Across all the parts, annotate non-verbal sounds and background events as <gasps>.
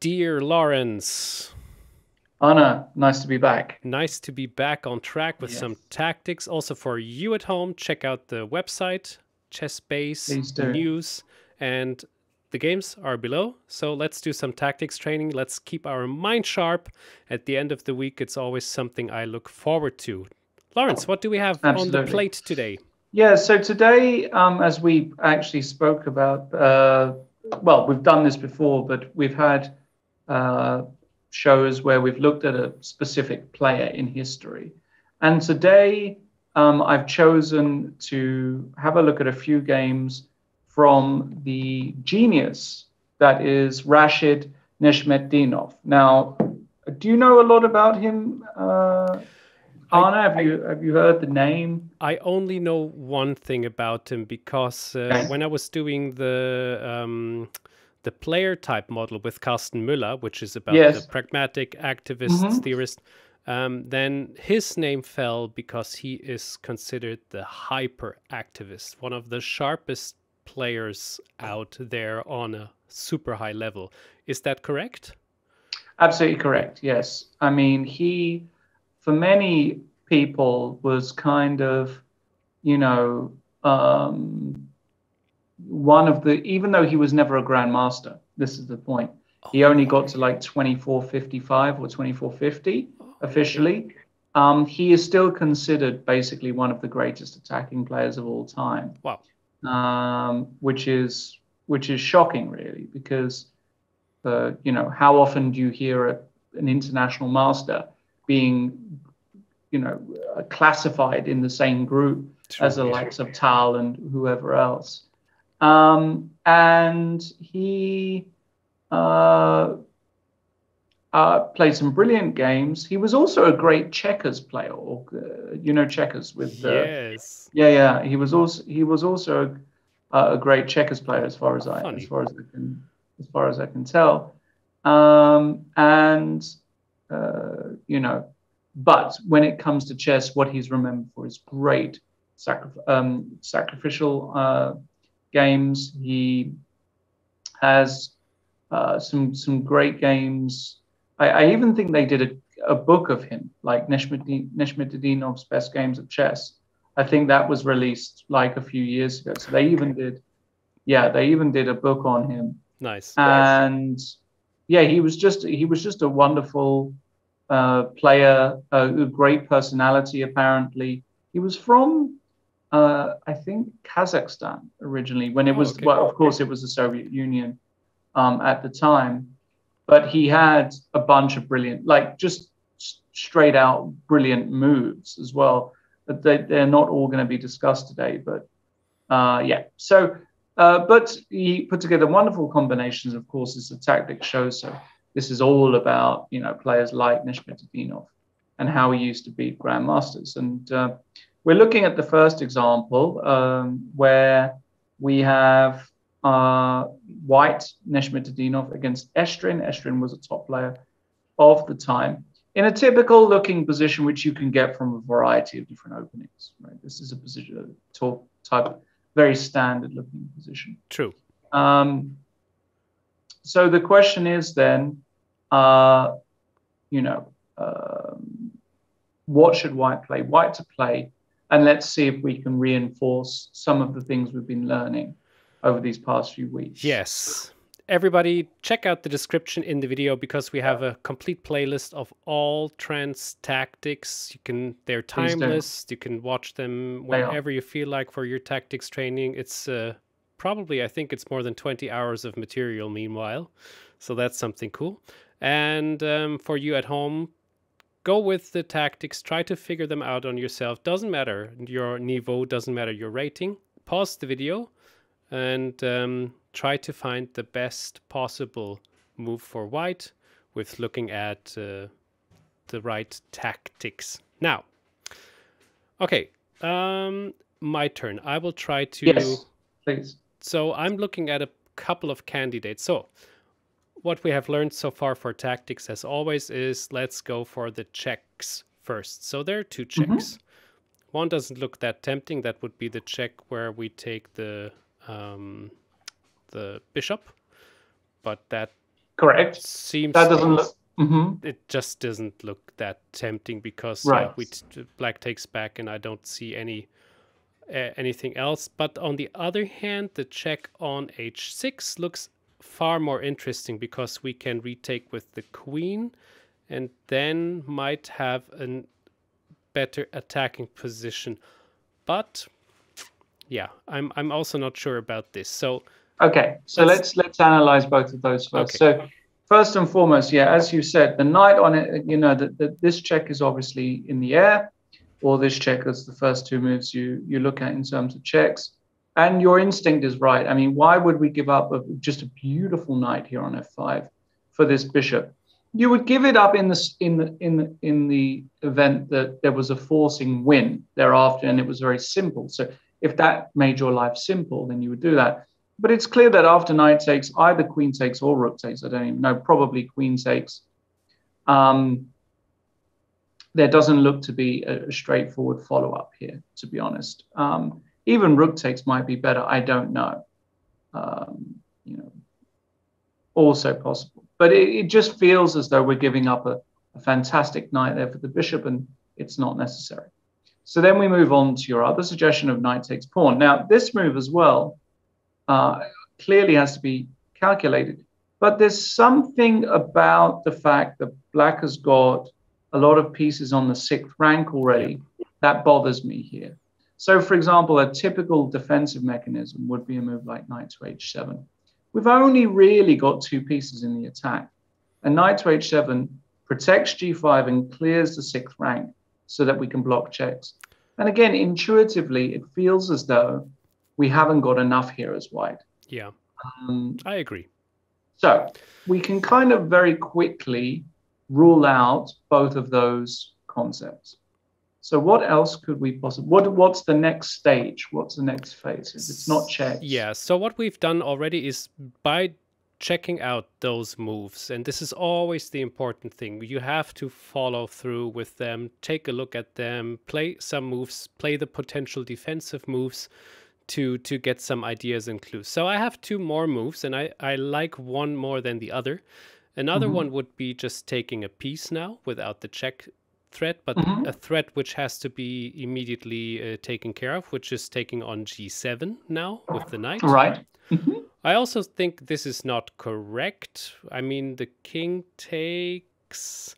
Dear Lawrence. Arne, nice to be back. Nice to be back on track with yes. some tactics. Also for you at home, check out the website, ChessBase News, and the games are below. So let's do some tactics training. Let's keep our mind sharp. At the end of the week, it's always something I look forward to. Lawrence, what do we have Absolutely. on the plate today? Yeah, so today, um, as we actually spoke about, uh, well, we've done this before, but we've had uh, shows where we've looked at a specific player in history. And today, um, I've chosen to have a look at a few games from the genius that is Rashid Nezhmetdinov. Now, do you know a lot about him, uh, Arne? Have you have you heard the name? I only know one thing about him because uh, okay. when I was doing the um, the player type model with Karsten Müller, which is about yes. the pragmatic activist mm-hmm. theorist, um, then his name fell because he is considered the hyper activist, one of the sharpest players out there on a super high level. Is that correct? Absolutely correct. Yes. I mean, he, for many people, was kind of, you know, um, one of the even though he was never a grandmaster this is the point. He only got to like 2455 or 2450 officially. Um, he is still considered basically one of the greatest attacking players of all time. Wow. Um, which is which is shocking really because uh, you know how often do you hear a, an international master being you know classified in the same group True. as the likes of Tal and whoever else um, and he uh, uh, played some brilliant games. He was also a great checkers player, or uh, you know, checkers with. Uh, yes. Yeah, yeah. He was also he was also a, a great checkers player, as far as I Funny. as far as I can as far as I can tell. Um, and uh, you know, but when it comes to chess, what he's remembered for is great sacri- um, sacrificial uh, games. He has uh, some some great games. I, I, even think they did a, a book of him, like Nezhmetdinov's best games of chess. I think that was released like a few years ago. So they even did, yeah, they even did a book on him. Nice. And yeah, he was just he was just a wonderful uh, player, a great personality. Apparently, he was from uh, I think Kazakhstan originally, when it oh, was, okay. well, of course, it was the Soviet Union um, at the time. But he had a bunch of brilliant, like just straight out brilliant moves as well. But they, they're not all going to be discussed today. But uh, yeah, so, uh, but he put together wonderful combinations. Of course, as the tactic shows. So this is all about, you know, players like Nezhmetdinov and how he used to beat grandmasters. And uh, we're looking at the first example um, where we have uh, White Nezhmetdinov against Estrin. Estrin was a top player of the time in a typical looking position, which you can get from a variety of different openings. Right? This is a position, a top type, very standard looking position. True. Um, so the question is then, uh, you know, um, what should White play? White to play and let's see if we can reinforce some of the things we've been learning over these past few weeks. Yes. Everybody, check out the description in the video because we have a complete playlist of all Trent's tactics. You can they're timeless. You can watch them whenever you feel like for your tactics training. It's uh, probably I think it's more than 20 hours of material meanwhile. So that's something cool. And um, for you at home, go with the tactics, try to figure them out on yourself. Doesn't matter your niveau, doesn't matter your rating. Pause the video and um, try to find the best possible move for white with looking at uh, the right tactics. Now, okay, um, my turn. I will try to. Yes, please. So I'm looking at a couple of candidates. So what we have learned so far for tactics, as always, is let's go for the checks first. So there are two mm-hmm. checks. Mm-hmm. One doesn't look that tempting. That would be the check where we take the um, the bishop, but that Correct. Seems that doesn't look. Mm-hmm. It just doesn't look that tempting because right. yeah, we t- black takes back, and I don't see any uh, anything else. But on the other hand, the check on h6 looks far more interesting because we can retake with the queen, and then might have a better attacking position. But yeah, I'm I'm also not sure about this. So okay, so let's let's, let's analyze both of those first. Okay. So first and foremost, yeah, as you said, the knight on it, you know, that this check is obviously in the air, or this check is the first two moves you you look at in terms of checks. And your instinct is right. I mean, why would we give up a, just a beautiful knight here on f5 for this bishop? You would give it up in the in the in the, in the event that there was a forcing win thereafter, and it was very simple. So if that made your life simple, then you would do that. But it's clear that after knight takes, either queen takes or rook takes. I don't even know. Probably queen takes. Um, there doesn't look to be a, straightforward follow up here, to be honest. Um, even rook takes might be better. I don't know. Um, you know, also possible. But it, it, just feels as though we're giving up a, a fantastic knight there for the bishop, and it's not necessary. So then we move on to your other suggestion of knight takes pawn. Now, this move as well uh, clearly has to be calculated. But there's something about the fact that black has got a lot of pieces on the sixth rank already that bothers me here. So, for example, a typical defensive mechanism would be a move like knight to h7. We've only really got two pieces in the attack. A knight to h7 protects g5 and clears the sixth rank so that we can block checks. And again, intuitively, it feels as though we haven't got enough here as white. Yeah, um, I agree. So we can kind of very quickly rule out both of those concepts. So what else could we possibly? What what's the next stage? What's the next phase? If it's not checks. Yeah. So what we've done already is by checking out those moves, and this is always the important thing. You have to follow through with them, take a look at them, play some moves, play the potential defensive moves to to get some ideas and clues. So I have two more moves, and I I like one more than the other. Another mm-hmm. one would be just taking a piece now without the check threat, but mm-hmm. a threat which has to be immediately uh, taken care of, which is taking on g7 now with the knight. Right. Mm-hmm. I also think this is not correct. I mean, the king takes,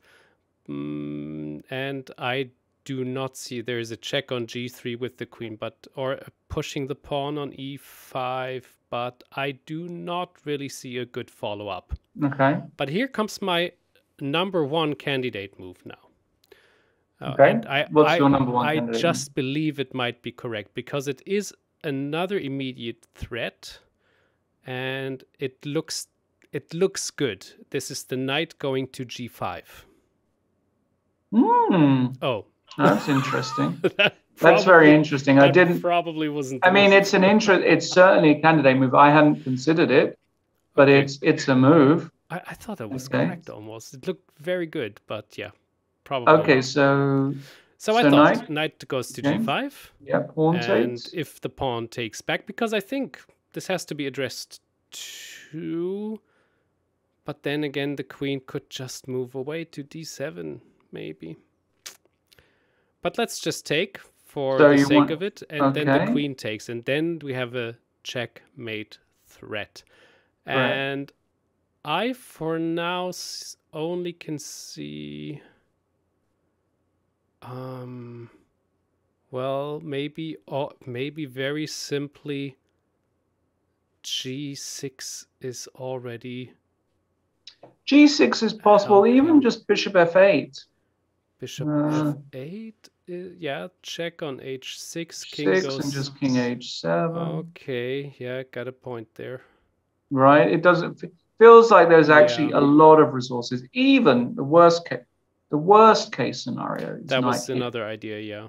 um, and I do not see there is a check on g3 with the queen, but or pushing the pawn on e5, but I do not really see a good follow up. Okay. But here comes my number one candidate move now. Uh, okay. I, What's I, your number one? I just believe it might be correct because it is another immediate threat, and it looks it looks good. This is the knight going to g5. Hmm. Oh, that's <laughs> interesting. that That's very interesting. I didn't probably wasn't. I mean, it's an interest. It's certainly a candidate move. I hadn't considered it, but okay. it's it's a move. I, I thought that was okay. correct almost. It looked very good, but yeah, Probably. Okay, not. so. So, so I thought knight, knight goes to okay. g5. Yeah, pawn and takes. if the pawn takes back, because I think this has to be addressed to. But then again, the queen could just move away to d7, maybe. But let's just take for so the sake want... of it, and okay. then the queen takes, and then we have a checkmate threat. Right. And I, for now, only can see. Um, well, maybe, oh, maybe very simply, g6 is already. g6 is possible, even just bishop f8. Bishop uh, f8, uh, yeah. Check on h6. King six goes. and just king h7. Okay, yeah, got a point there. Right, it doesn't feels like there's actually yeah. a lot of resources. Even the worst case, the worst case scenario. that was another idea, yeah.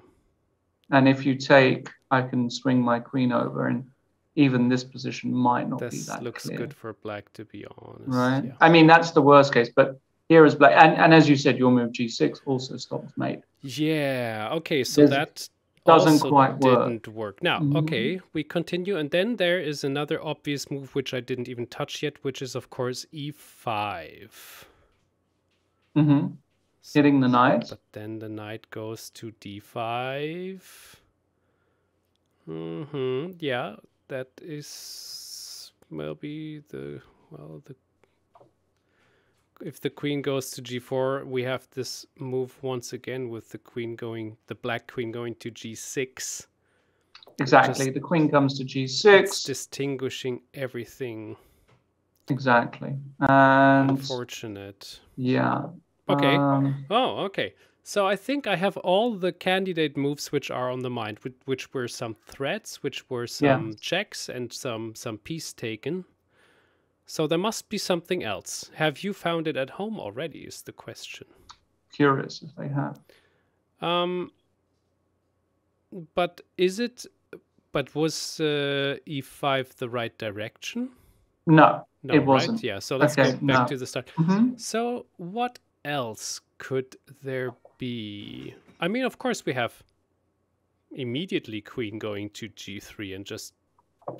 And if you take, I can swing my queen over, and even this position might not this be that looks clear. good for black, to be honest. Right. Yeah. I mean, that's the worst case, but here is black, and, and as you said, your move g6 also stops mate. Yeah. Okay. So There's, that doesn't quite work. Didn't work. Now, mm-hmm. okay, we continue, and then there is another obvious move which I didn't even touch yet, which is of course e5. Mm-hmm. Hitting the knight. But then the knight goes to d5. Mm-hmm. Yeah, that is maybe the well the if the queen goes to g4, we have this move once again with the queen going, the black queen going to g6. Exactly. Just, the queen comes to g6. distinguishing everything. Exactly. And unfortunate. Yeah. Okay. Um, oh, okay. So I think I have all the candidate moves which are on the mind, which, which were some threats, which were some yeah. checks, and some some piece taken. So there must be something else. Have you found it at home already? Is the question. Curious if they have. Um, but is it? But was uh, e5 the right direction? No, no it wasn't. Right? Yeah. So let's okay, go back no. to the start. Mm-hmm. So what else could there be? I mean, of course, we have immediately queen going to g3 and just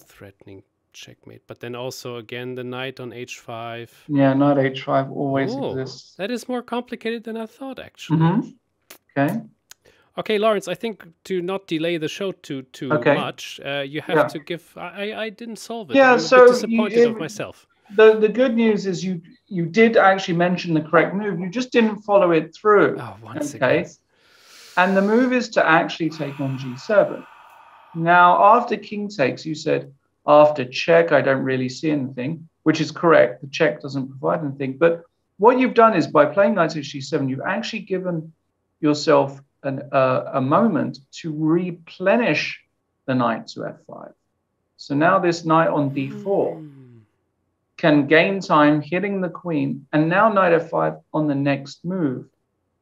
threatening checkmate. But then also again the knight on h5. Yeah, knight h5 always oh, exists. That is more complicated than I thought, actually. Mm-hmm. Okay. Okay, Lawrence. I think to not delay the show too too okay. much, uh, you have yeah. to give. I I didn't solve it. Yeah, I'm so disappointed you, it, of myself. The the good news is you you did actually mention the correct move. You just didn't follow it through. Oh, once okay. Again. And the move is to actually take on g7. Now, after king takes, you said after check, I don't really see anything, which is correct. The check doesn't provide anything. But what you've done is by playing knight to g7, you've actually given yourself an, uh, a moment to replenish the knight to f5. So now this knight on d4 can gain time hitting the queen. And now knight f5 on the next move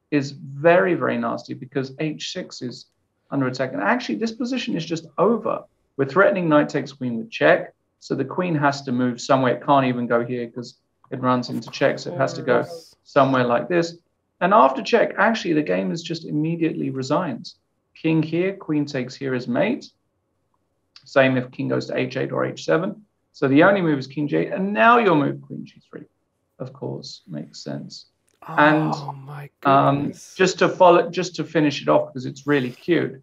is very, very nasty because h6 is under attack. And actually, this position is just over. We're threatening knight takes queen with check. So the queen has to move somewhere. It can't even go here because it runs into check. So it has to go somewhere like this. And after check, actually, the game is just immediately resigns. King here, queen takes here as mate. Same if king goes to h8 or h7. So the only move is king g8. And now your move, queen g3, of course, makes sense. Oh, and my um, just to follow, just to finish it off, because it's really cute.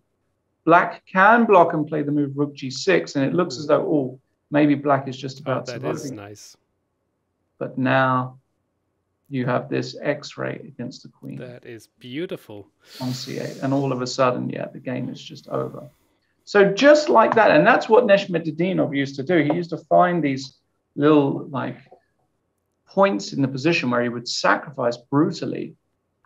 Black can block and play the move rook g6, and it looks as though, oh, maybe black is just about oh, that surviving. That is nice. But now you have this x-ray against the queen. That is beautiful. On c8, and all of a sudden, yeah, the game is just over. So just like that, and that's what Nezhmetdinov used to do. He used to find these little like points in the position where he would sacrifice brutally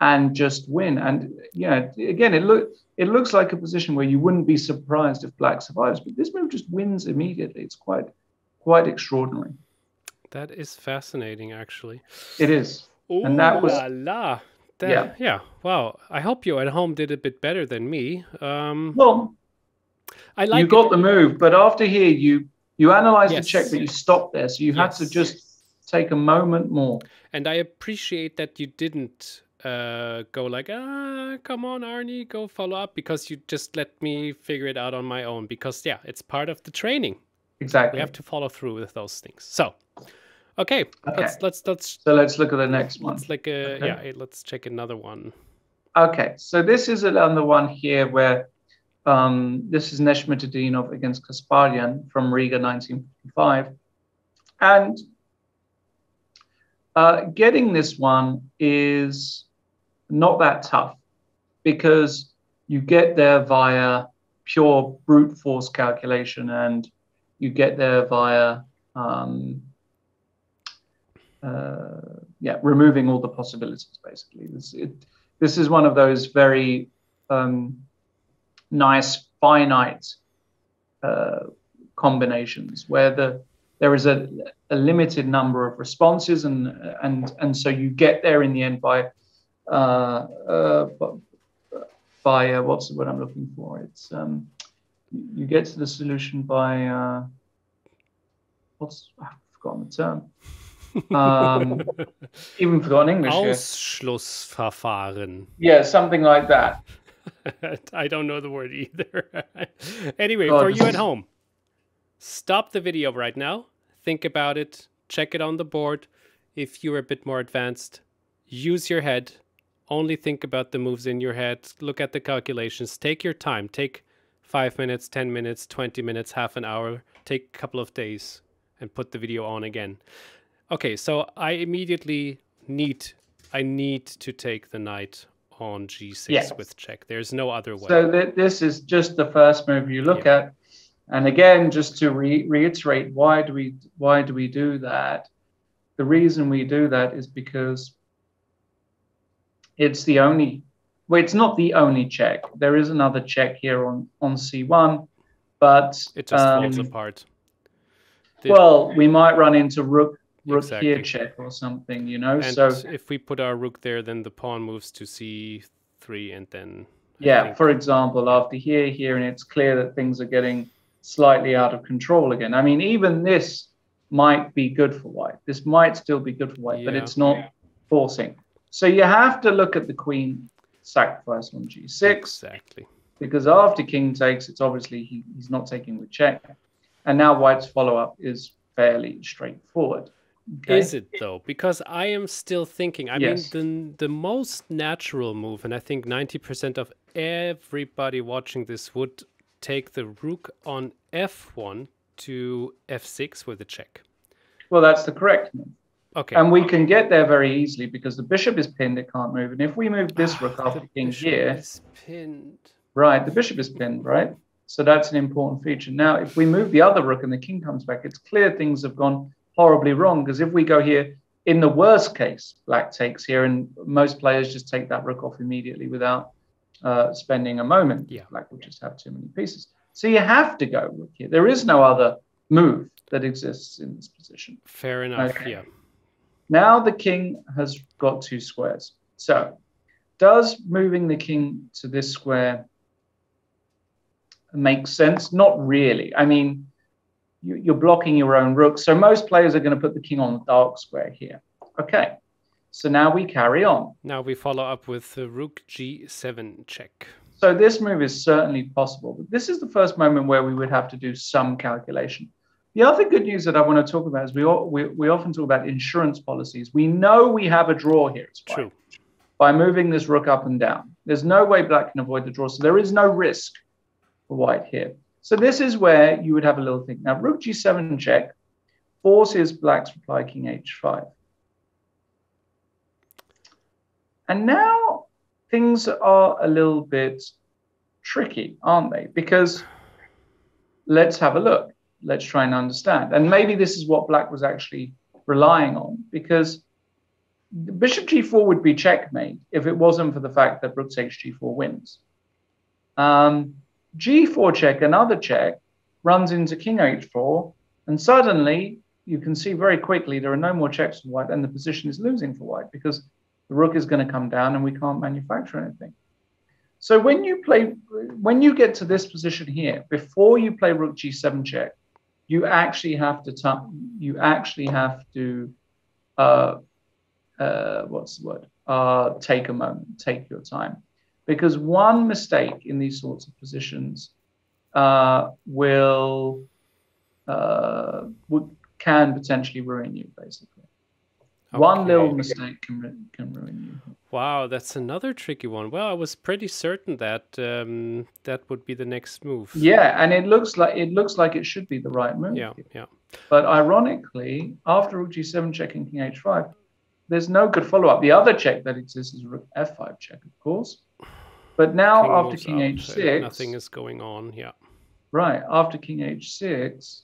and just win. And you know, again, it look it looks like a position where you wouldn't be surprised if black survives, but this move just wins immediately. It's quite quite extraordinary. That is fascinating, actually. It is. Ooh and that was la, la. That, yeah. yeah. Wow. I hope you at home did a bit better than me. Um, well, I like you got it. the move, but after here, you you analyze yes. the check, but you stopped there, so you yes. had to just take a moment more. And I appreciate that you didn't uh, go like, ah, come on, Arne, go follow up because you just let me figure it out on my own. Because yeah, it's part of the training. Exactly. We have to follow through with those things. So, okay, okay. let's let's let's. So let's look at the next one. Let's like a okay. yeah, let's check another one. Okay, so this is another one here where um, this is Nezhmetdinov against Kasparyan from Riga 1955, and uh, getting this one is not that tough because you get there via pure brute force calculation and you get there via um, uh, yeah removing all the possibilities basically. This, it, this is one of those very um, nice finite uh, combinations where the there is a, a limited number of responses and and and so you get there in the end by uh, uh, by uh, what's what I'm looking for? It's um, you get to the solution by uh, what's I've forgotten the term. Um, <laughs> even forgotten English. Ausschlussverfahren. Yeah, something like that. <laughs> I don't know the word either. <laughs> anyway, oh, for you at <laughs> home, stop the video right now. Think about it. Check it on the board. If you're a bit more advanced, use your head. Only think about the moves in your head. Look at the calculations. Take your time. Take five minutes, 10 minutes, 20 minutes, half an hour. Take a couple of days and put the video on again. Okay, so I immediately need I need to take the knight on g6 yes. with check. There's no other way. So th- this is just the first move you look yeah. at. And again, just to re- reiterate, why do we why do we do that? The reason we do that is because it's the only well, it's not the only check. There is another check here on on c1, but it just um, falls apart. The, well, we might run into rook rook exactly. here check or something, you know. And so if we put our rook there, then the pawn moves to c3, and then yeah, for example, after here, here, and it's clear that things are getting slightly out of control again. I mean, even this might be good for white. This might still be good for white, yeah. but it's not forcing. So you have to look at the queen sacrifice on g6. Exactly. Because after king takes, it's obviously he, he's not taking with check. And now white's follow up is fairly straightforward. Okay. Is it though? Because I am still thinking. I yes. mean, the the most natural move, and I think ninety percent of everybody watching this would take the rook on f1 to f6 with a check. Well, that's the correct move. Okay. And we can get there very easily because the bishop is pinned; it can't move. And if we move this ah, rook after king here, is pinned. Right, the bishop is pinned, right? So that's an important feature. Now, if we move the other rook and the king comes back, it's clear things have gone horribly wrong because if we go here, in the worst case, black takes here, and most players just take that rook off immediately without uh, spending a moment. Yeah. Black will just have too many pieces. So you have to go rook here. There is no other move that exists in this position. Fair enough. Okay. Yeah. Now the king has got two squares. So does moving the king to this square make sense? Not really. I mean, you, are blocking your own rook. So most players are going to put the king on the dark square here. Okay, so now we carry on. Now we follow up with the rook g7 check. So this move is certainly possible, but this is the first moment where we would have to do some calculation. The other good news that I want to talk about is we, we, we often talk about insurance policies. We know we have a draw here. True. By moving this rook up and down. There's no way black can avoid the draw, so there is no risk for white here. So this is where you would have a little thing. Now, rook g7 check forces black's reply king h5. And now things are a little bit tricky, aren't they? Because let's have a look. Let's try and understand. And maybe this is what black was actually relying on because bishop g4 would be checkmate if it wasn't for the fact that rook takes g4 wins. Um, g4 check, another check, runs into king h4, and suddenly you can see very quickly there are no more checks for white, and the position is losing for white because the rook is going to come down and we can't manufacture anything. So when you play, when you get to this position here, before you play rook g7 check, you actually have to you actually have to uh, uh, what's the word? Uh, take a moment, take your time because one mistake in these sorts of positions uh, will uh, can potentially ruin you, basically. Okay. One little mistake can can ruin you. Wow, that's another tricky one. Well, I was pretty certain that um, that would be the next move. Yeah, and it looks like it looks like it should be the right move. Yeah, yeah. But ironically, after rook g7 checking king h5, there's no good follow up. The other check that exists is rook f5 check, of course. But now king after king up, h6, nothing is going on. Yeah. Right after king h6,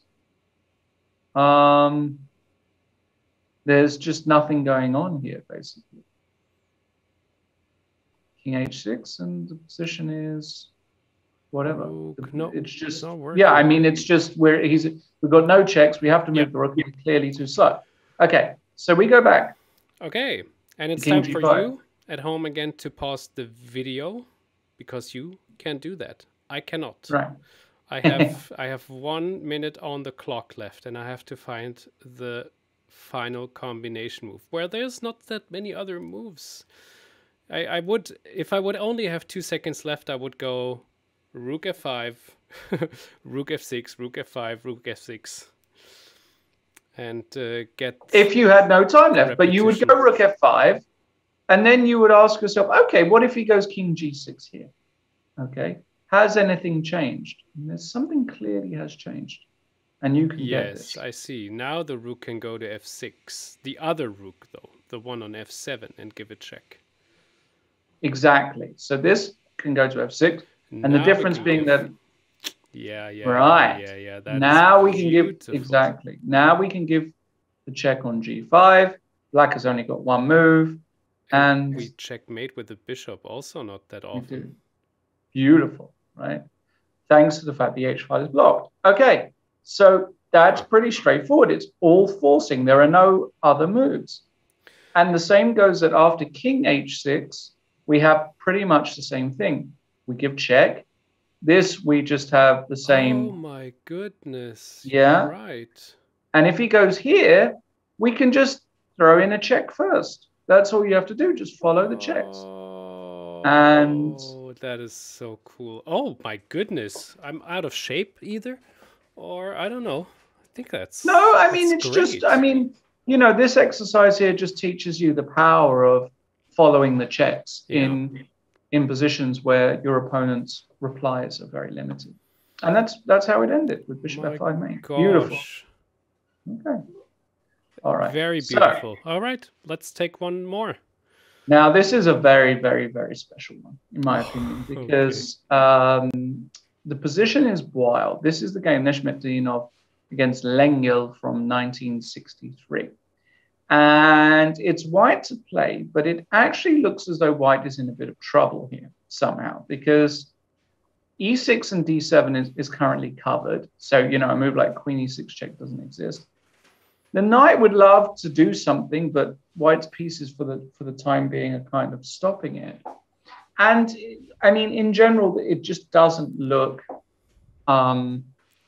um, there's just nothing going on here basically. King h6, and the position is whatever. no, it's just yeah. I mean, it's just where he's we've got no checks. We have to move the rook. Clearly too slow. Okay, so we go back. Okay, and it's time for you at home again to pause the video because you can do that. I cannot. Right. I have <laughs> I have one minute on the clock left, and I have to find the final combination move where there's not that many other moves. I, I would, if I would only have two seconds left, I would go rook f5, <laughs> rook f6, rook f5, rook f6, and uh, get. If you had no time left, but you would go rook f5, and then you would ask yourself, okay, what if he goes king g6 here? Okay, has anything changed? And there's something clearly has changed, and you can yes, I see. Now the rook can go to f6. The other rook, though, the one on f7, and give a check. Exactly. So this can go to f6, and now the difference being that. Yeah, yeah. Right. Yeah, yeah. That now we can beautiful. give exactly. Now we can give the check on g5. Black has only got one move, and, and we checkmate with the bishop. Also, not that often. Beautiful, right? Thanks to the fact the h file is blocked. Okay, so that's pretty straightforward. It's all forcing. There are no other moves. And the same goes that after king h6, we have pretty much the same thing. We give check. This we just have the same. Oh my goodness. Yeah. Right. And if he goes here, we can just throw in a check first. That's all you have to do. Just follow the checks. Oh, and that is so cool. Oh my goodness. I'm out of shape either. Or I don't know. I think that's No, I mean it's great. just I mean, you know, this exercise here just teaches you the power of following the checks yeah. in in positions where your opponent's replies are very limited. And that's that's how it ended with bishop My f5 main. Gosh. Beautiful. Okay. All right. Very beautiful. So, All right, let's take one more. Now, this is a very, very, very special one, in my <sighs> opinion, because okay. um, the position is wild. This is the game Nezhmetdinov against Lengel from 1963. And it's white to play, but it actually looks as though white is in a bit of trouble here somehow because e6 and d7 is, is currently covered. So, you know, a move like queen e6 check doesn't exist. The knight would love to do something, but white's pieces for the for the time being are kind of stopping it. And I mean, in general, it just doesn't look um,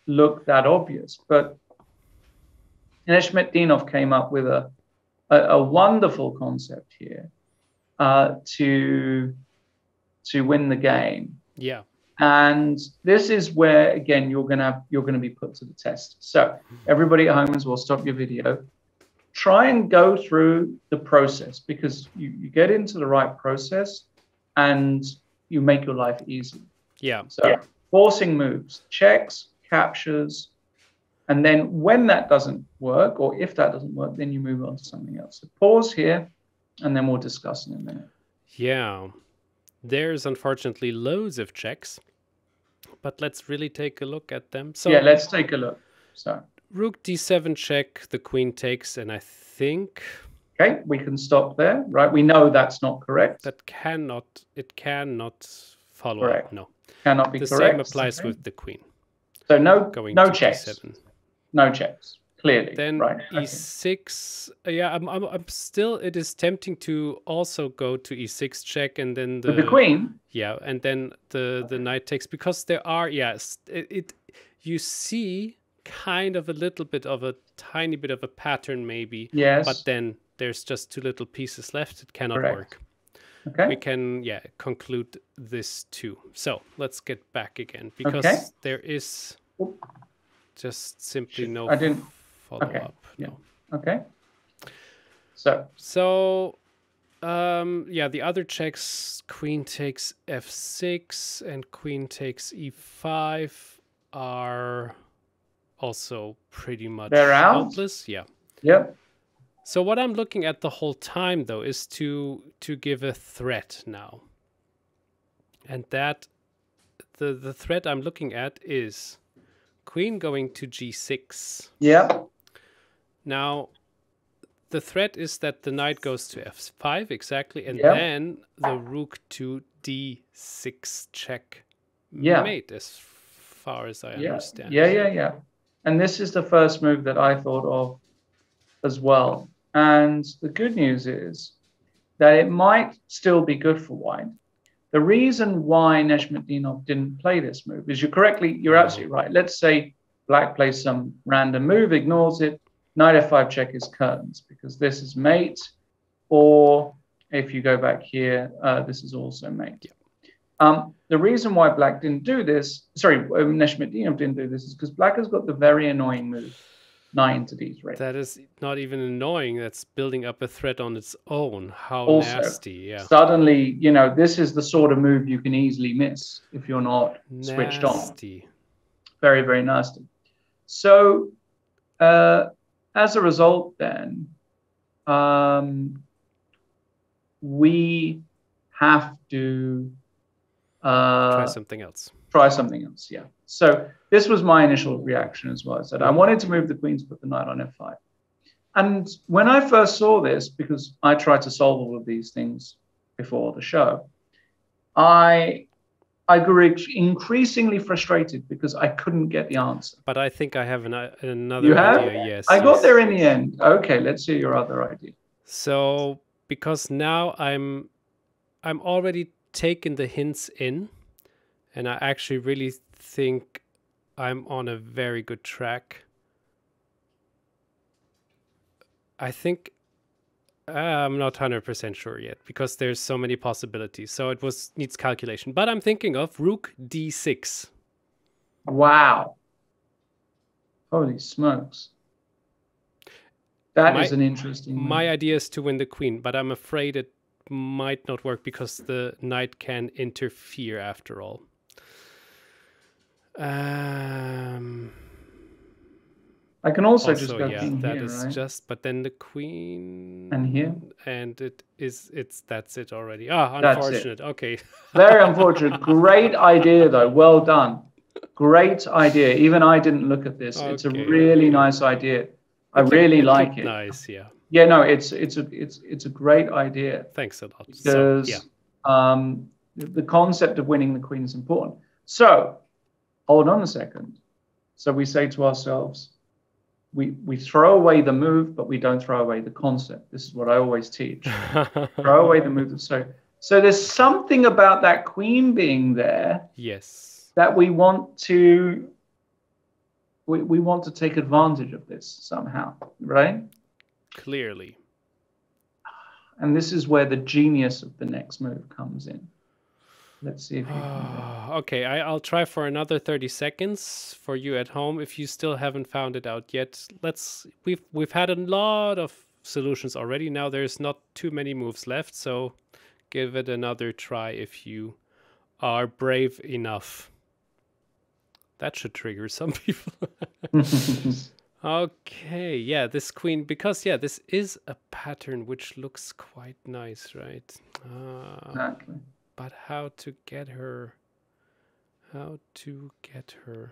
look that obvious. But Nezhmetdinov came up with a a, a wonderful concept here uh, to to win the game. Yeah. And this is where again you're gonna you're gonna be put to the test. So everybody at home as well, stop your video. Try and go through the process because you, you get into the right process and you make your life easy. Yeah. So yeah. forcing moves, checks, captures, and then when that doesn't work, or if that doesn't work, then you move on to something else. So pause here, and then we'll discuss in a minute. Yeah. There's unfortunately loads of checks, but let's really take a look at them. So Yeah, let's take a look. So Rook d7 check, the queen takes, and I think Okay, we can stop there, right? We know that's not correct. That cannot it cannot follow correct. up. No. Cannot be the correct. same applies okay. with the queen. So no Going no checks. D7 no checks clearly then right? E6 okay. Uh, yeah I'm, I'm, I'm still it is tempting to also go to e6 check and then the, the queen? Yeah and then the the knight takes because there are yes it, it you see kind of a little bit of a tiny bit of a pattern maybe yes. but then there's just two little pieces left. It cannot Correct. work. Okay. We can yeah conclude this too. So let's get back again because okay. there is just simply no I didn't follow okay. up. Yeah. No. Okay. So so um yeah, the other checks queen takes f6 and queen takes e5 are also pretty much They're out? helpless. Yeah. Yep. So what I'm looking at the whole time though is to to give a threat now. And that the the threat I'm looking at is queen going to g6. Yeah. Now, the threat is that the knight goes to f5 exactly, and yeah. then the rook to d6 check yeah. mate, as far as I yeah. understand. Yeah, yeah, yeah. And this is the first move that I thought of as well. And the good news is that it might still be good for white the reason why Nezhmetdinov didn't play this move is you're correctly, you're absolutely right. Let's say black plays some random move, ignores it, knight f5 check is curtains because this is mate, or if you go back here, uh, this is also mate. Yeah. Um, the reason why black didn't do this, sorry, Nezhmetdinov didn't do this is because black has got the very annoying move, knight to d3. That is not even annoying. That's building up a threat on its own. How also, nasty, yeah. Suddenly, you know, this is the sort of move you can easily miss if you're not nasty. switched on. Very, very nasty. So, uh, as a result, then, um, we have to uh, try something else. Try something else, yeah. So this was my initial reaction as well. I said I wanted to move the queen to put the knight on f5. And when I first saw this, because I tried to solve all of these things before the show, I I grew increasingly frustrated because I couldn't get the answer. But I think I have an, another you have? idea. Yes, I yes. got there in the end. Okay, let's hear your other idea. So because now I'm I'm already taken the hints in and I actually really think I'm on a very good track. I think uh, I'm not 100% sure yet because there's so many possibilities. So it was needs calculation. But I'm thinking of rook d6. Wow. Holy smokes. That my, is an interesting. Move. My idea is to win the queen, but I'm afraid it might not work because the knight can interfere after all. Um, I can also, also just go yeah, that here, is right? just. But then the queen and here, and it is. It's that's it already. Ah, unfortunate. Okay. Very unfortunate. Great idea though. Well done. Great idea. Even I didn't look at this. Okay. It's a really nice idea. I, I really like it. Nice, yeah. Yeah, no, it's it's a it's it's a great idea. Thanks a lot. Because so, yeah. um, the concept of winning the queen is important. So, hold on a second. So we say to ourselves, we we throw away the move, but we don't throw away the concept. This is what I always teach. <laughs> throw away the move. So so there's something about that queen being there. Yes. That we want to we, we want to take advantage of this somehow, right? Clearly. And this is where the genius of the next move comes in. Let's see if you Okay, I, will try for another 30 seconds for you at home. If you still haven't found it out yet, let's we've we've had a lot of solutions already. Now there's not too many moves left, so give it another try if you are brave enough. That should trigger <laughs> some people. Okay, yeah, this queen, because yeah, this is a pattern which looks quite nice, right? Uh, exactly. But how to get her? How to get her?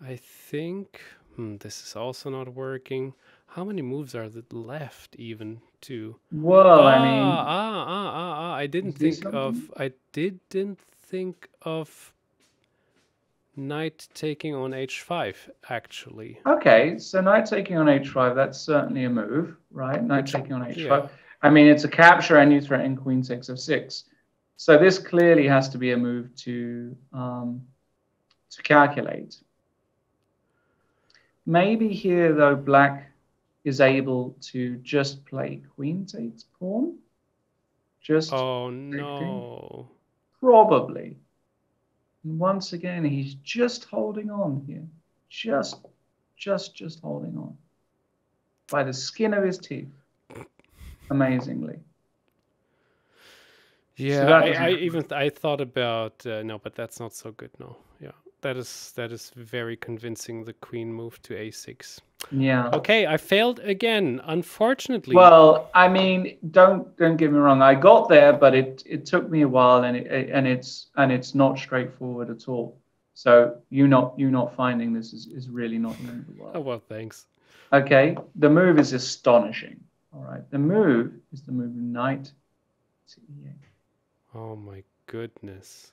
I think hmm, this is also not working. How many moves are left even to? Well, ah, I mean, ah, ah, ah, ah, I didn't think of. I didn't think of knight taking on h5 actually okay so knight taking on h5 that's certainly a move right knight Which, taking on h5 yeah. i mean it's a capture and you threaten queen six of six so this clearly has to be a move to um, to calculate maybe here though black is able to just play queen takes pawn just oh no probably and once again, he's just holding on here. Just, just, just holding on. By the skin of his teeth. Amazingly. Yeah, so I, I, even I thought about uh, no, but that's not so good. No, yeah, that is that is very convincing. The queen move to a6. Yeah. Okay, I failed again, unfortunately. Well, I mean, don't don't get me wrong. I got there, but it it took me a while, and it and it's and it's not straightforward at all. So you not you not finding this is, is really not the end of the world. Oh well, thanks. Okay, the move is astonishing. All right, the move is the move knight to e8. Oh my goodness!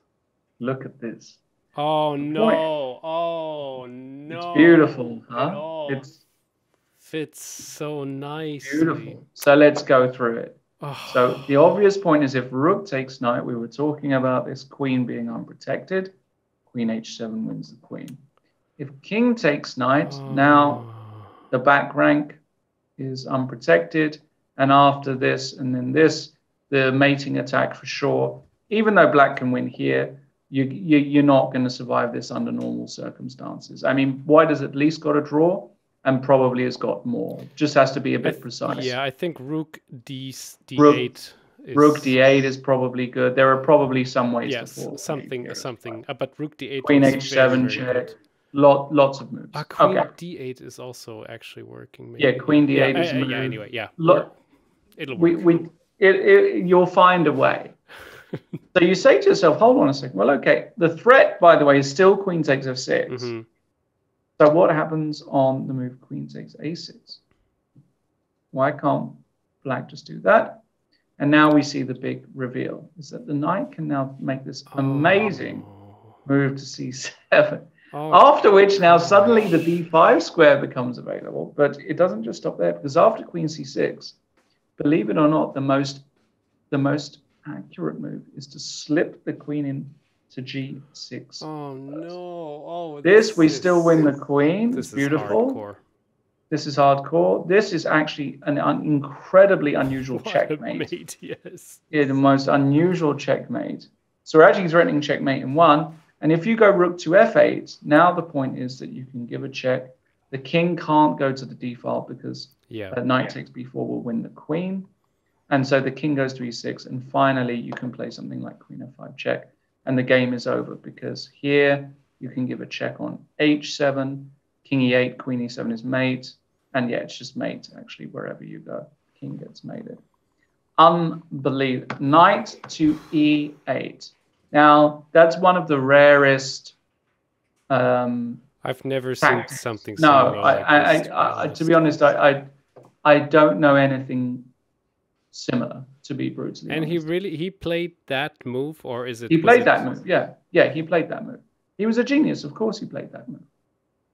Look at this. Oh no! Oh no! It's beautiful, huh? It it's fits so nice. Beautiful. So let's go through it. Oh. So the obvious point is if rook takes knight, we were talking about this queen being unprotected. Queen h7 wins the queen. If king takes knight, oh. now the back rank is unprotected. and after this, and then this, the mating attack for sure. Even though black can win here, you, you you're not going to survive this under normal circumstances. I mean, white has at least got a draw and probably has got more. Just has to be a bit th- precise. Yeah, I think rook d d8. Rook- is, Rook d8 is probably good. There are probably some ways Yes, something, here something. well. Uh, but rook d8. Queen h7 very, very check. Lot, lots of moves. Ah, queen okay. d8 is also actually working. Yeah, queen d8 is uh, yeah. Anyway, yeah. Look, It'll we, work. we, it, it, you'll find a way. <laughs> so you say to yourself, hold on a second. Well, okay. The threat, by the way, is still queen takes f6. Mhm. So what happens on the move queen takes a6? Why can't black just do that? And now we see the big reveal is that the knight can now make this amazing Oh. move to c7. Oh, After which now suddenly the d5 square becomes available, but it doesn't just stop there because after queen c6, believe it or not, the most the most accurate move is to slip the queen in to g6. oh no! Oh, This we is- still win the queen. This is Beautiful. hardcore. This is hardcore. This is actually an un- incredibly unusual What checkmate. mate, yes. Yeah, the most unusual checkmate. So we're actually threatening checkmate in one. And if you go rook to f8, now the point is that you can give a check. The king can't go to the d file because Yeah. uh, knight takes b4 will win the queen. And so the king goes to e6. And finally, you can play something like queen f5 check. And the game is over because here you can give a check on h7, king e8, queen e7 is mate. And yeah, it's just mate actually wherever you go. King gets mated. Unbelievable. Knight to e8. Now, that's one of the rarest. Um, I've never seen something no, similar I, like I, this, I, I, to be honest, I, I, don't know anything similar. To be brutally And he really he played that move, or is it? he played it- that move. Yeah, yeah, he played that move. He was a genius. Of course, he played that move.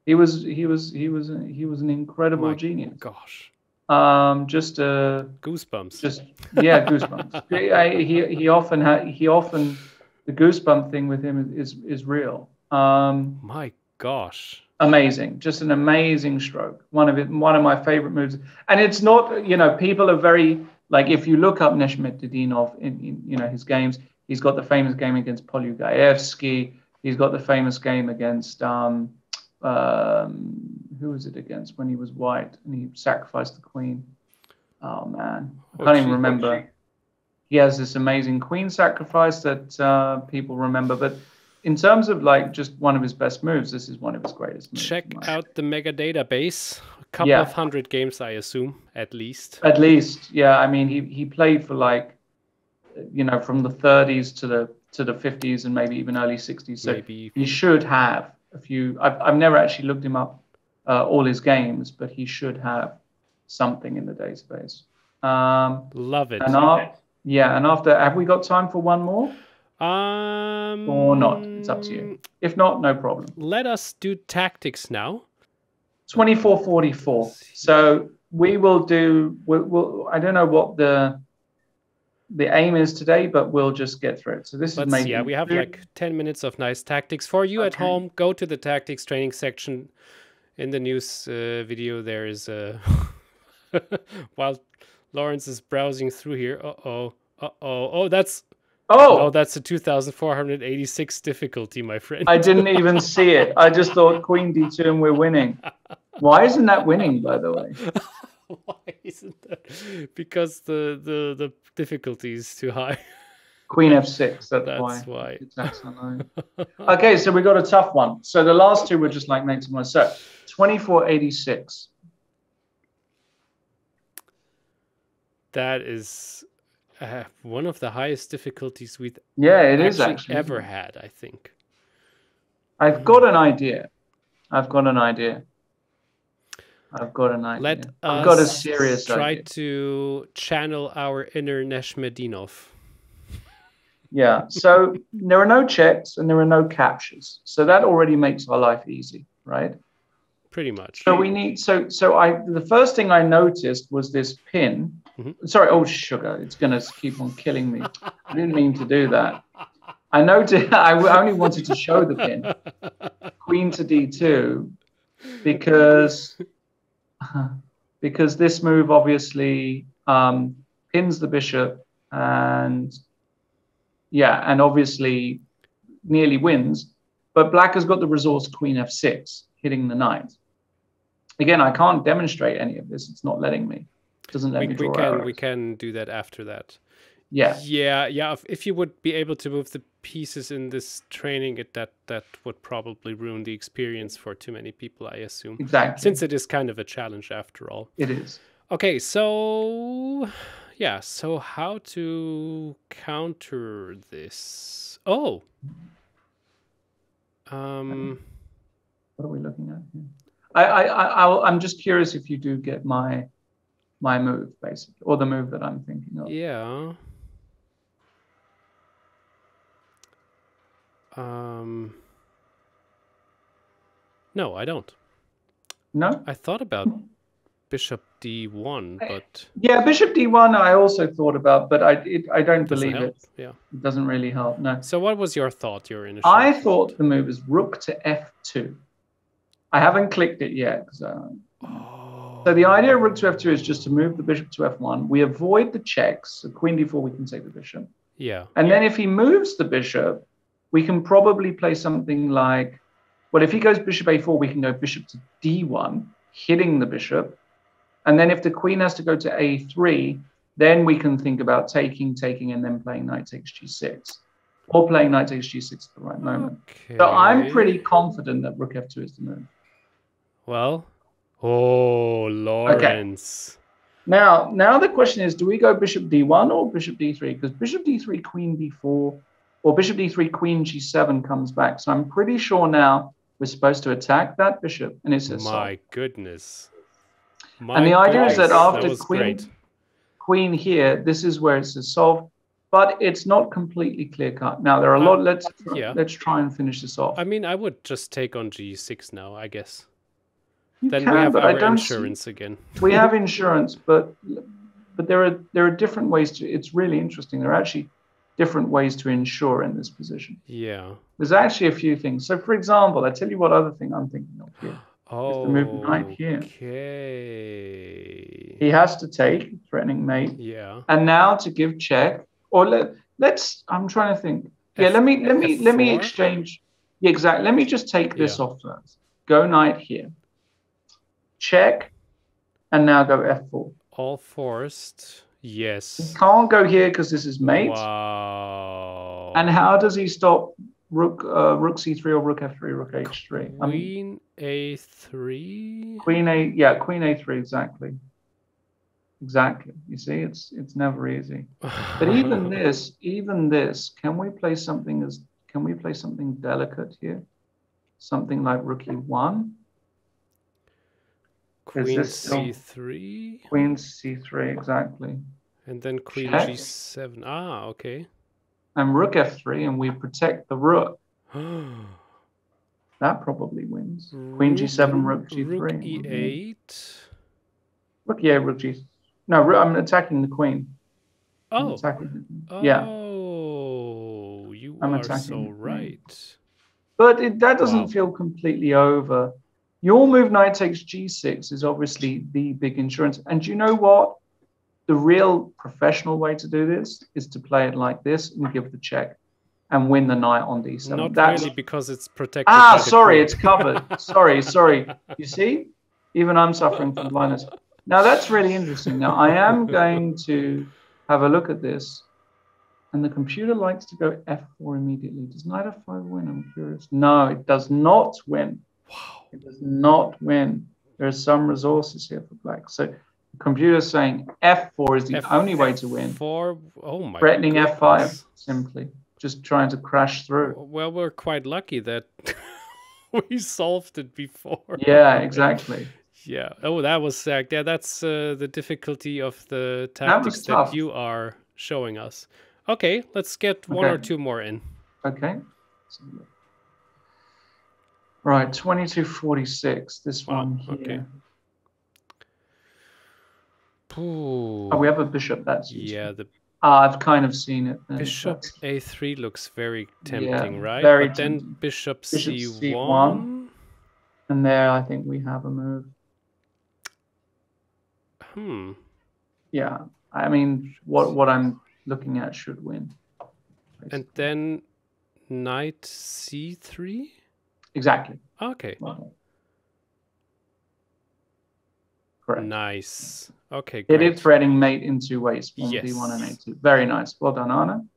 He was, he was, he was, he was an incredible My genius. Gosh, Um, just uh, goosebumps. just yeah, goosebumps. <laughs> He- I, he he often ha- he often the goosebump thing with him is is real. Um, My gosh. amazing, just an amazing stroke. One of it, one of my favorite moves. And it's not, you know, people are very like if you look up Nezhmetdinov in, in you know his games, he's got the famous game against Polugaevsky. He's got the famous game against um, um, who was it against when he was white and he sacrificed the queen. Oh man, I can't even remember. He has this amazing queen sacrifice that uh, people remember, but in terms of like just one of his best moves, this is one of his greatest moves. Check out the mega database. A couple Yeah. of hundred games, I assume, at least. At least, yeah. I mean, he he played for like, you know, from the 30s to the to the 50s and maybe even early 60s. So Maybe he should have a few. I've I've never actually looked him up, uh, all his games, but he should have something in the database. Um, love it. and af- yeah, and after, have we got time for one more Um, or not? It's up to you. If not, no problem. Let us do tactics now. 2444. So we will do. We'll, we'll, I don't know what the the aim is today, but we'll just get through it. So this Let's is maybe. Yeah, we have like 10 minutes of nice tactics. For you at home, go to the tactics training section. In the news uh, video, there is a. <laughs> While Lawrence is browsing through here. Uh oh. Uh oh. Oh, that's. Oh, Oh, that's a 2486 difficulty, my friend. I didn't even see it. I just thought Queen D2 and we're winning. Why isn't that winning, by the way? <laughs> Why isn't that? Because the, the, the difficulty is too high. Queen F6. That's, That's why. why. Okay, so we got a tough one. So the last two were just like mates and one. So 2486. That is uh, one of the highest difficulties we've Yeah, it is actually, actually. ever had, I think. I've got an idea. I've got an idea. I've got an idea. Let I've got a us serious try idea. to channel our inner Nezhmetdinov. Yeah. So there are no checks and there are no captures. So that already makes our life easy, right? Pretty much. So we need so so I the first thing I noticed was this pin. Mhm. Sorry, oh sugar, it's gonna keep on killing me. I didn't mean to do that. I noticed <laughs> I only wanted to show the pin. Queen to D2 because <laughs> because this move obviously um, pins the bishop, and yeah, and obviously nearly wins. But black has got the resource queen f6, hitting the knight. Again, I can't demonstrate any of this. It's not letting me. Doesn't let we, me draw we can arrows. we can do that after that. Yeah. Yeah, yeah. If, if you would be able to move the pieces in this training, it that that would probably ruin the experience for too many people. I assume. Exactly. Since it is kind of a challenge after all. it is. Okay, so yeah, so how to counter this? Oh. Um What are we looking at here? I, I, I, I'm just curious if you do get my, my move basically, or the move that I'm thinking of. yeah. Um No, I don't. No. I thought about bishop d1, but Yeah, Bishop D1. I also thought about, but I, it, I don't doesn't believe help. it. Yeah. It doesn't really help. No. So what was your thought, your initial? I thought the move is Rook to F2. I haven't clicked it yet. uh, Oh. So the idea of rook to f2 is just to move the bishop to f1. We avoid the checks. So queen d4, we can take the bishop. Yeah. And then if he moves the bishop, we can probably play something like, well, if he goes bishop a4, we can go bishop to d1, hitting the bishop. And then if the queen has to go to a3, then we can think about taking, taking, and then playing knight takes g6, or playing knight takes g6 at the right moment. Okay. So I'm pretty confident that rook f2 is the move. Well. Oh, Lawrence. Okay. Now, now the question is, do we go bishop d1 or bishop d3? Because bishop d3, queen d4, or bishop d3, queen g7 comes back. So I'm pretty sure now we're supposed to attack that bishop, and it's so. My goodness. And the idea is that after was queen, great. queen here, this is where it's says solve, but it's not completely clear cut. Now there are a uh, lot. Let's yeah. let's try and finish this off. I mean, I would just take on g6 now, I guess. You Then can, we have but I our don't see- insurance again. we have insurance, but but there are there are different ways to. It's really interesting. There are actually different ways to insure in this position. Yeah. There's actually a few things. So, for example, I tell you what other thing I'm thinking of here. Oh. to move knight here. Okay. He has to take threatening mate, Yeah. and now to give check, or let let's. I'm trying to think. Yeah, F- let me let me let me exchange. Yeah, exactly. Let me just take this Yeah. off first. Go knight here. Check, and now go f4. All forced. Yes. Can't go here because this is mate. Wow. And how does he stop rook uh, rook c3 or rook f3, rook h3? I mean, Queen a3. queen a yeah, queen a3 exactly. Exactly. You see, it's it's never easy. But even <laughs> this, even this, can we play something as can we play something delicate here? Something like rook e1, Queen this c3. queen c3 exactly, And then queen Check. g7. Ah, okay. and rook f3, and we protect the rook. <gasps> That probably wins. Queen g7, rook g3. Rook E e8. Rook yeah, rook g. No, rook- I'm attacking the queen. Oh. attacking the. Yeah. Oh, you I'm are attacking so right. But it, that doesn't Wow. feel completely over. Your move knight takes g6 is obviously the big insurance. And you know what? The real professional way to do this is to play it like this and give the check and win the knight on d7. Not That's, really because it's protected. ah, sorry, it's covered. <laughs> sorry, sorry. You see? Even I'm suffering from blindness. Now that's really interesting. Now I am going to have a look at this. And the computer likes to go f4 immediately. Does knight f5 win? I'm curious. No, it does not win. Wow. It does not win. There are some resources here for black. So the computer's saying f4 is the F- only way to win. F4, Oh my. Threatening f5 simply. Just trying to crash through. Well, we're quite lucky that <laughs> we solved it before. Yeah, exactly. <laughs> Yeah. Oh, that was uh, yeah. That's uh, the difficulty of the tactics that, tough. you are showing us. Okay, let's get one or two more in. Okay. Right, 2246. This Wow, one here. okay. Ooh. Oh, we have a bishop. That's useful. yeah, the Ah, I've kind of seen it. then. bishop That's- a3 looks very tempting, right? very but then bishop, Bishop c1. C1. And there, I think we have a move. Hmm. Yeah. I mean, what what I'm looking at should win. Basically. And then knight c3? Exactly. Okay. Correct. Nice. Okay, great. It is threading mate in two ways. Yes. D1 and A2. Very nice. Well done, Arne.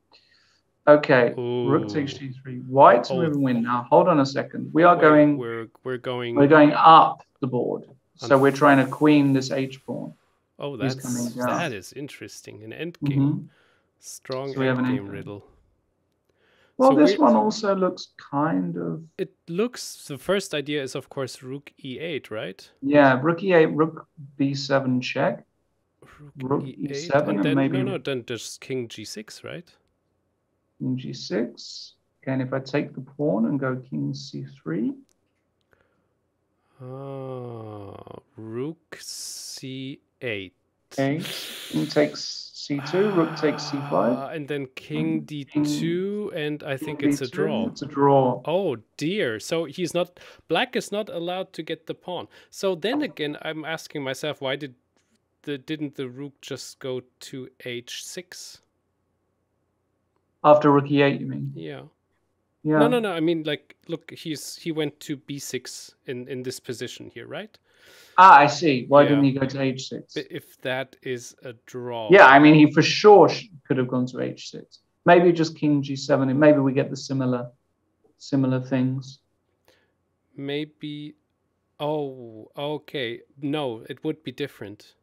Okay, Ooh. rook takes g3. White's oh. moving win now. Hold on a second. We are going. We're we're going. We're going up the board. So we're trying to queen this h pawn. Oh, that's that is interesting. An endgame, mm -hmm. strong so endgame riddle. Well, so this one also looks kind of. It looks. The first idea is, of course, rook e8, right? Yeah, rook e8, rook b7 check. Rook, rook e8, e7, and, then, maybe. No, no, then just king g6, right? King g6. And if I take the pawn and go king c3. Ah, rook c8. Eight. King takes c2, rook takes c5. Uh, and then king d2, and I think it's a draw. It's a draw. Oh dear. So he's not, black is not allowed to get the pawn. So then again, I'm asking myself, why did the, didn't the rook just go to h6? After rook e8, you mean? Yeah. Yeah. No, no, no. I mean, like, look, he's he went to b6 in in this position here, right? Ah, I see. Why yeah. didn't he go to h6? If that is a draw. Yeah, I mean, he for sure could have gone to h6. Maybe just king g7, and maybe we get the similar similar things. Maybe. Oh, okay. No, it would be different.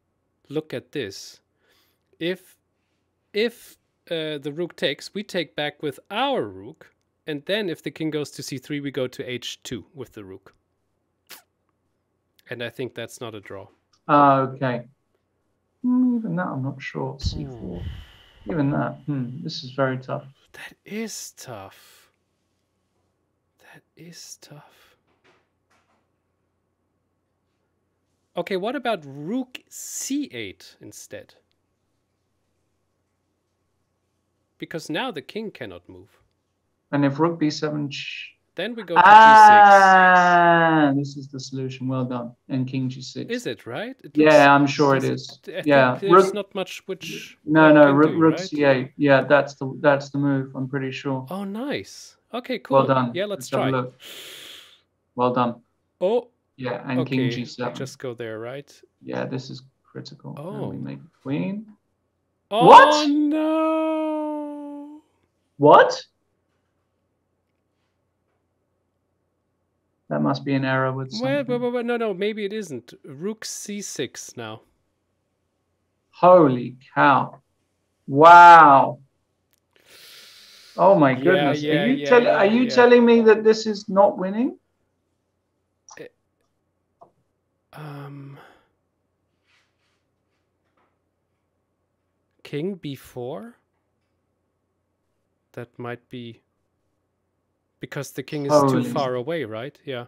Look at this. If if uh, the rook takes, we take back with our rook and then if the king goes to c3, we go to h2 with the rook. And I think that's not a draw. Uh, okay. Mm, even that, I'm not sure. C4. Hmm. Even that. Hmm, this is very tough. That is tough. That is tough. Okay, what about rook c8 instead? Because now the king cannot move. And if rook b7, then we go to ah, g6. This is the solution. Well done. And king g6. Is it right? It yeah, I'm sure it is. yeah, there's rook, not much which. No, no, rook, do, rook right? c8. Yeah, that's the that's the move. I'm pretty sure. Oh, nice. Okay, cool. Well done. Yeah, let's, let's try. Well done. Oh. Yeah, and okay. king g7. Just go there, right? Yeah, this is critical. Oh. And we make queen. Oh, what? no. What? That must be an error with something. Wait, wait, wait, no, no, maybe it isn't. Rook c6 now. Holy cow. Wow. Oh my goodness. Yeah, yeah, are you, yeah, tell, are you telling me that this is not winning? It, um, King b4? That might be because the king is too far away, right? Yeah.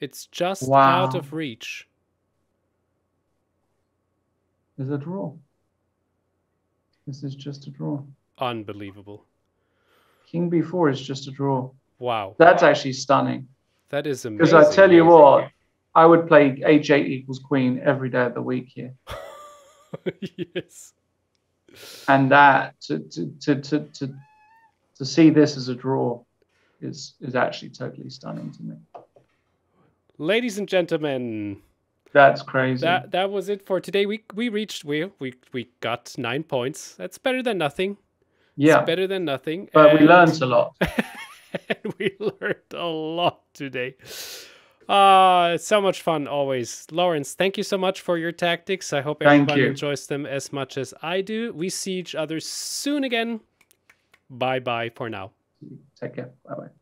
It's just wow. out of reach. Is a draw. This is just a draw. Unbelievable. King b4 is just a draw. Wow. That's actually stunning. That is amazing. Because I tell you what, I would play h8 equals queen every day of the week here. <laughs> yes. And that to, to, to, to, to, to see this as a draw is is actually totally stunning to me. Ladies and gentlemen, that's crazy. That that was it for today. We we reached we we we got nine points. That's better than nothing. Yeah, it's better than nothing. But and... we learned a lot. <laughs> and we learned a lot today. Ah, uh, so much fun always. Lawrence, thank you so much for your tactics. I hope everyone enjoys them as much as I do. We see each other soon again. Bye bye for now. Take care. Bye bye.